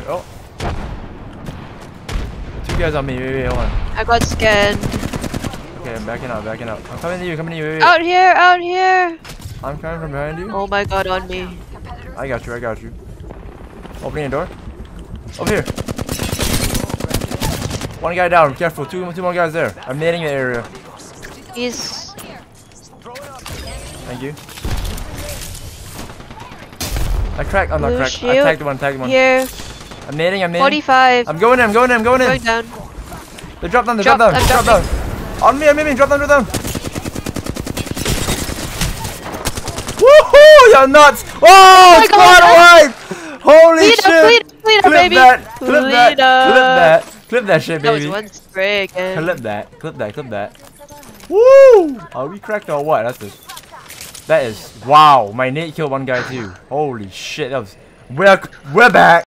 here. Oh. Two guys on me. Wait, wait, hold on. I got scanned. Okay, I'm backing up, backing up. I'm coming to you, coming to you. Wait, wait. Out here, out here. I'm coming from behind you. Oh my god, on me. I got you, I got you. Opening a door. Over here. One guy down, careful. Two, two more guys there. I'm nading the area. He's Thank you. I cracked, I'm not cracked. I tagged one, tagged one. here. I'm nading, I'm nading. 45. I'm going in, I'm going in, I'm going in. Going down. They drop down, they Drop, drop, down, drop down. On me, on me, drop down, drop down. Woohoo! You're nuts! Oh, oh my squad God. wipe! Holy Clean shit! up, clean up, clean up, clip baby. that, clip that, clip that, clip that shit, baby. That was one spray again. Clip that, clip that, clip that. Woo! Are we cracked or what? That's this. That is wow. My nade killed one guy too. Holy shit! That was. We're we're back.